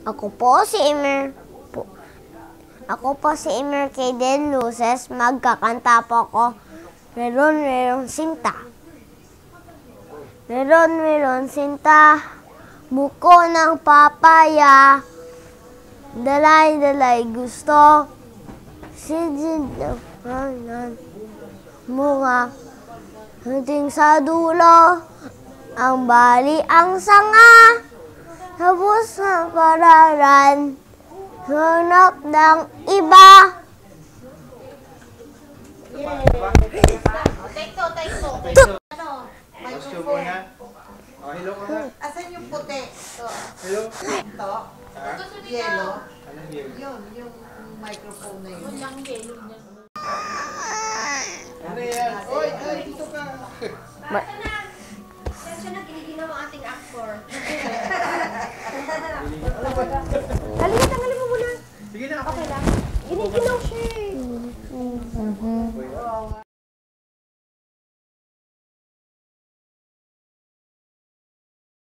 Ako po si Emir. Po, ako po si Emir Kaden Luces. Magkakanta po ako. Meron, meron sinta. Meron, meron sinta. Buko ng papaya. Dalay, dalay gusto. Sidid ng kanan. Bunga. Hangting sa dulo. Ang bali ang sanga. Tapos ng pararan. Hanap ng iba. Take two, take two. Ano? Na? Oh, hello ka na. Asan yung puti? Ito. Hello? Ito. Anong yun? Yun, yung microphone na yun. Ano yan? Oy, oy, dito ka. Sensya na giniginaw ang ating actor. 一定听到去。